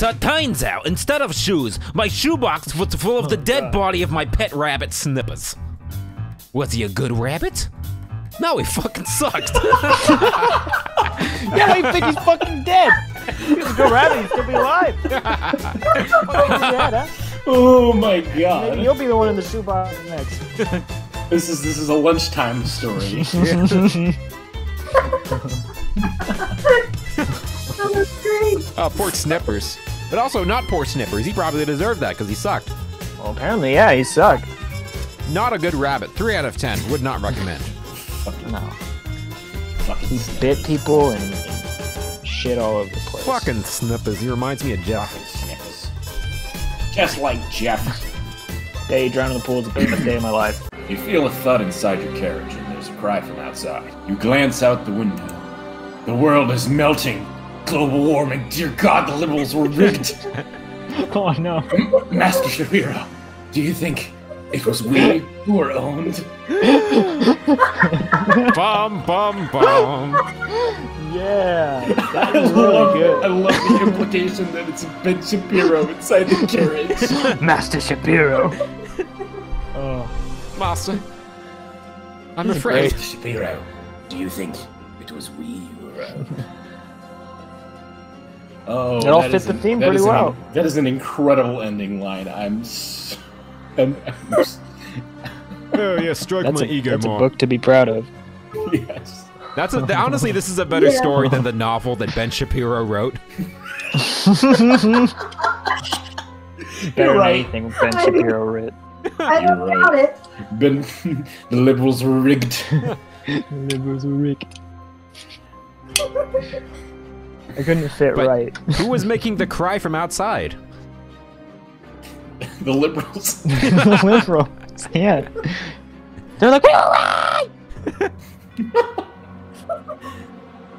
Uh, so it turns out, instead of shoes, my shoebox was full of the oh, dead body of my pet rabbit, Snippers. Was he a good rabbit? No, he fucking sucked. Yeah, you think he's fucking dead? He's a good rabbit. He'd still be alive. Fucking huh? Oh my god! Maybe god. you'll be the one in the shoebox next. This is this is a lunchtime story. That was great. oh, poor Snippers. But also not poor Snippers. He probably deserved that because he sucked. Well, apparently, yeah, he sucked. Not a good rabbit. Three out of ten. Would not recommend. No. Fucking He snap. bit people and, and shit all over the place. Fucking Snippers. He reminds me of Jeff. Sniffles. Just like Jeff. Day drowned in the pool is the best day of my life. You feel a thud inside your carriage, and there's a cry from outside. You glance out the window. The world is melting. Global warming. Dear God, the liberals were rigged. Oh no. Master Shapiro, do you think it was we who were owned? bum bum bum. Yeah. That I was love, really I love the implication that it's Ben Shapiro inside the carriage. Master Shapiro. Oh. Master. I'm afraid. Master Shapiro, do you think it was we who were owned? Oh, It all that fit the an- theme pretty is an- well. that is an incredible ending line. I'm. s I'm, I'm s- Oh yeah, stroke That's, my a, ego that's a book to be proud of. yes. That's a, honestly, this is a better Yeah. story than the novel that Ben Shapiro wrote. Better than right. anything Ben Shapiro wrote. I You're don't right. doubt it. Ben, the liberals were rigged. The liberals were rigged. I couldn't fit But- right. Who was making the cry from outside? the liberals. the liberals. Yeah. They're like, we're right!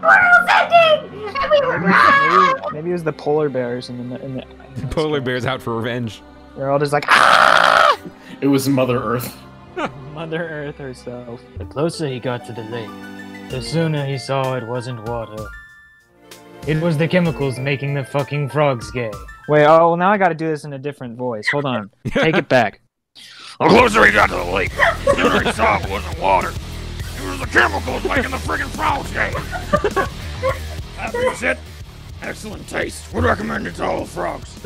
We're offending! And we were right! Maybe, maybe it was the polar bears in the, in the Polar bears out for revenge. they're all just like ah! It was Mother Earth. Mother Earth herself. The closer he got to the lake, the sooner he saw it wasn't water. It was the chemicals making the fucking frogs gay. Wait, oh well now I gotta do this in a different voice. Hold on. Take it back. The closer he got to the lake, the sooner he saw it wasn't water. It was the chemicals making the friggin' frogs gay. that being said, excellent taste. Would recommend it to all frogs.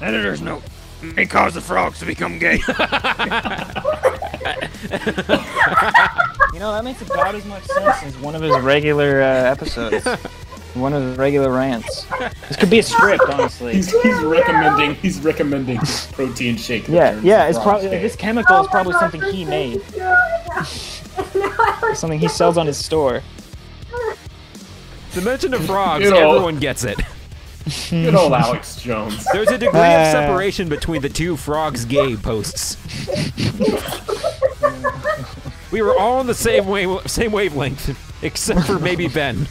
Editor's note. May cause the frogs to become gay. You know, that makes about as much sense as one of his regular uh, episodes. one of his regular rants. This could be a script, honestly. He's, he's recommending he's recommending protein shake. Yeah, yeah, it's probably gay. this chemical is Oh probably God, something he made. is good. Now I Something he sells on his store. Dimension of frogs, You know. everyone gets it. Good old Alex Jones. There's a degree of Uh. separation between the two frogs gay posts. we were all on the same wave, same wavelength, except for maybe Ben.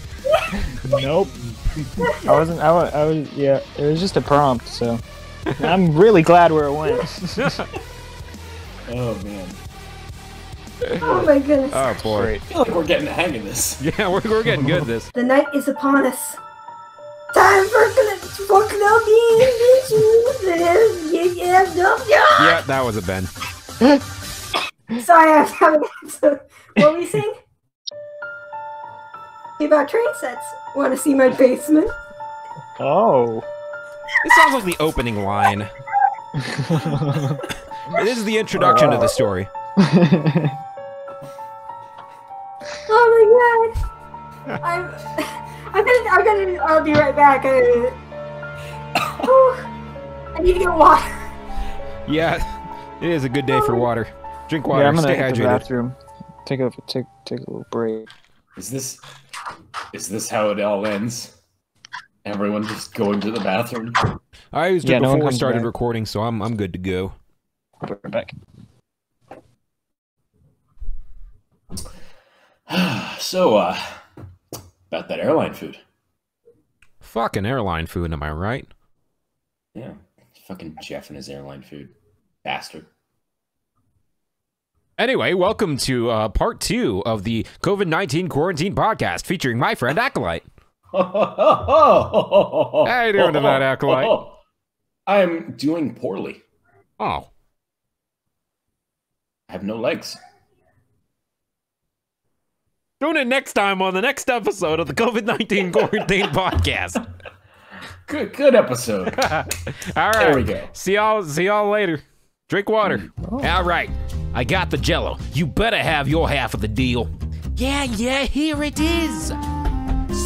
Nope. I wasn't. I was, I was. Yeah, it was just a prompt. So I'm really glad where it went. Oh man, Oh my goodness. Oh boy. I feel like we're getting the hang of this. Yeah, we're, we're getting good at this. The night is upon us. Time for for clubbing bitches. Yeah, yeah, no, yeah. Yeah, that was a Ben. Sorry, I was having so what were we saying? About train sets. Want to see my basement? Oh. This sounds like the opening line. This is the introduction to the story. Oh my god. I'm I'm gonna I'm gonna I'll be right back. I, Whew. I need to get water. Yeah, it is a good day for um, water. Drink water, yeah, I'm gonna stay hit the bathroom. Take a take take a little break. Is this is this how it all ends? Everyone just going to the bathroom. I used Yeah, it no before we comes started back. recording, so I'm I'm good to go. We're back. so, uh, about that airline food. Fucking airline food, am I right? Yeah, fucking Jeff and his airline food, bastard. Anyway, welcome to uh, part two of the COVID 19 quarantine podcast featuring my friend Acolyte. How you doing tonight, Acolyte? I'm doing poorly. Oh. I have no legs. Tune in next time on the next episode of the COVID 19 Quarantine Podcast. Good, good episode. All right. There we go. See y'all. See y'all later. Drink water. All right. I got the Jello. You better have your half of the deal. Yeah, yeah. Here it is.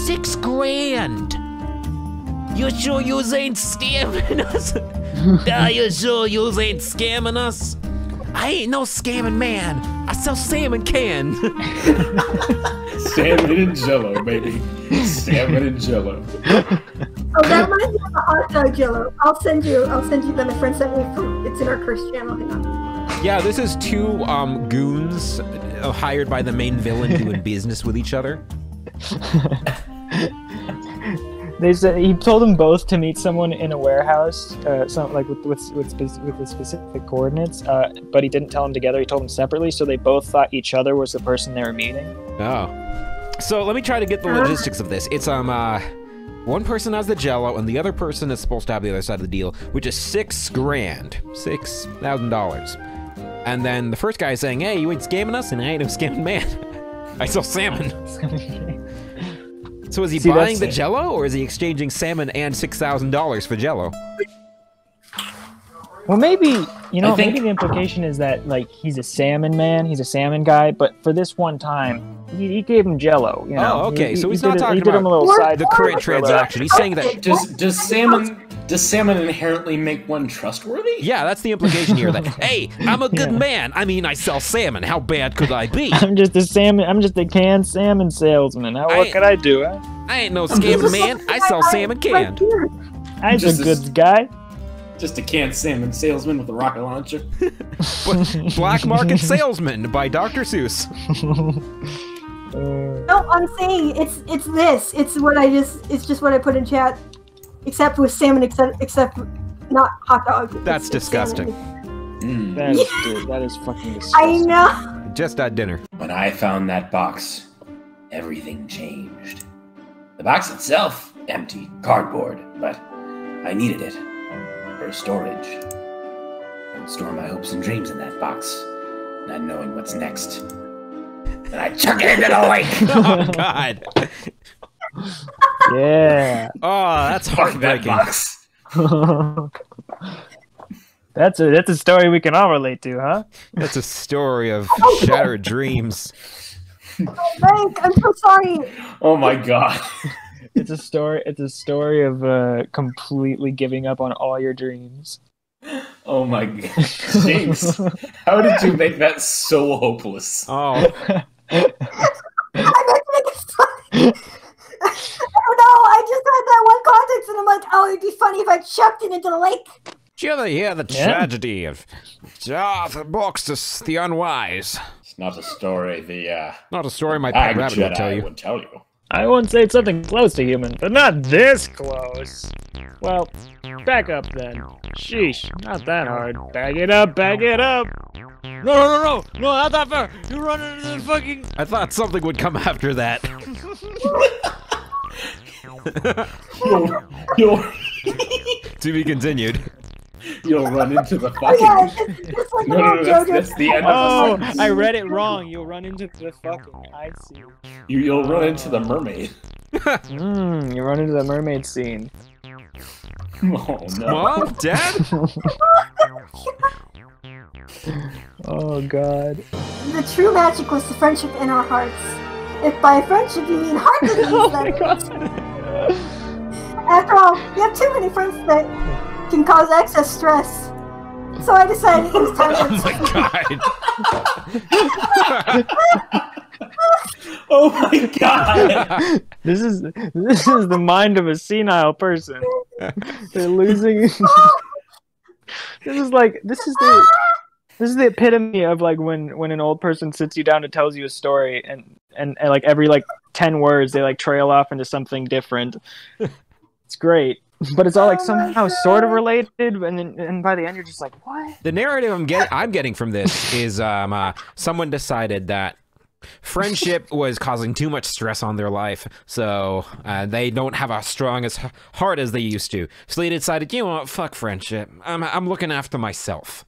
Six grand. You sure yous ain't scamming us? Are you sure yous ain't scamming us? I ain't no scamming man. I sell salmon can. Salmon and jello, baby. Salmon and jello. Oh, that reminds me of the hot dog jello. I'll send you. I'll send you that. My friend sent me. It's in our curse channel. Hang on. Yeah, this is two um, goons uh, hired by the main villain doing business with each other. They said he told them both to meet someone in a warehouse, uh, some like with with with, spec- with the specific coordinates. Uh, but he didn't tell them together. He told them separately, so they both thought each other was the person they were meeting. Oh. So let me try to get the logistics of this. It's um uh one person has the jello and the other person is supposed to have the other side of the deal, which is six grand. Six thousand dollars. And then the first guy is saying, Hey, you ain't scamming us, and I ain't no scamming man. I sell salmon. So is he See, buying the it. jello or is he exchanging salmon and six thousand dollars for jello? Well, maybe you know, I think- maybe the implication is that like he's a salmon man, he's a salmon guy, but for this one time, he, he gave him Jello. You know? Oh, okay, He- so he he's did not a- talking He did him a about little side. The current transaction. He's saying that Does does salmon does salmon inherently make one trustworthy? Yeah, that's the implication here that hey, I'm a good Yeah. man. I mean I sell salmon. How bad could I be? I'm just a salmon. I'm just a canned salmon salesman. How, I- what could I do? Huh? I ain't no scamming man. I sell salmon canned. I'm Just a a good s- guy. Just a canned salmon salesman with a rocket launcher. Black Market Salesman by Dr. Seuss. Uh, No, I'm saying it's it's this. It's what I just. It's just what I put in chat. Except with salmon, except except not hot dog. That's It's- it's disgusting. salmon. Mm. that is dude, that is fucking disgusting. I disgusting. know. Just at dinner. When I found that box, everything changed. The box itself, empty, cardboard, but I needed it for storage. I would store my hopes and dreams in that box, not knowing what's next. And I chuck it into the lake. Oh God. Yeah. Oh, that's Fuck that heartbreaking. that's a that's a story we can all relate to, huh? That's a story of shattered dreams. Frank, I'm so sorry. Oh my god. It's a story. It's a story of uh, completely giving up on all your dreams. Oh my god. James, how did you make that so hopeless? Oh, I meant to make it funny. I don't know. I just had that one context, and I'm like, oh, it'd be funny if I chucked it into the lake. did you ever hear the Yeah. tragedy of Arthur Boxtus the Unwise? It's not a story the uh, Not a story my pet rabbit would Jedi tell you. would tell you. I won't say it's something close to human, but not this close. Well, back up then. Sheesh, not that hard. Back it up, back it up. No, no, no, no, no, not that far. You run into the fucking. I thought something would come after that. You'll, you'll, to be continued. you'll run into the Oh yeah, fucking. it's, it's like No, no, no, that's, that's the end Oh, of the oh, I read it wrong. You'll run into the fucking. I see. You, you'll run into the mermaid. Mmm, you run into the mermaid scene. Oh no. Mom, Dad? Oh god. The true magic was the friendship in our hearts. If by friendship you mean heart disease, Oh my then god. After all, you have too many friends that can cause excess stress. So I decided it was time Oh to my god. Oh my god. This is this is the mind of a senile person. They're losing. this is like this is the this is the epitome of like when when an old person sits you down and tells you a story and and, and like every like 10 words they like trail off into something different it's great but it's all like Oh my somehow sort of related and then and by the end you're just like what The narrative I'm getting I'm getting from this is um uh, someone decided that Friendship was causing too much stress on their life, so uh, they don't have a strong as heart as they used to. So they decided, you know what, fuck friendship. I'm, I'm looking after myself.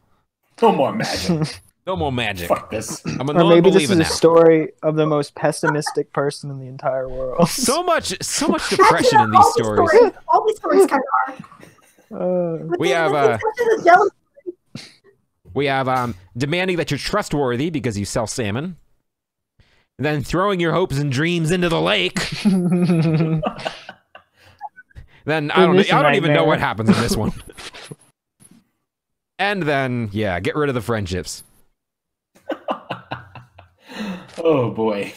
No more magic. No more magic. Fuck this. I'm a Or maybe this is non-believer a story of the most pessimistic person in the entire world. So much, so much depression in these all stories. stories, all these stories kind of are. Uh, We have, uh, exception of jealous- We have um, demanding that you're trustworthy because you sell salmon. And then throwing your hopes and dreams into the lake. Then I don't, I don't even know what happens in this one. and then, yeah, get rid of the friendships. Oh boy.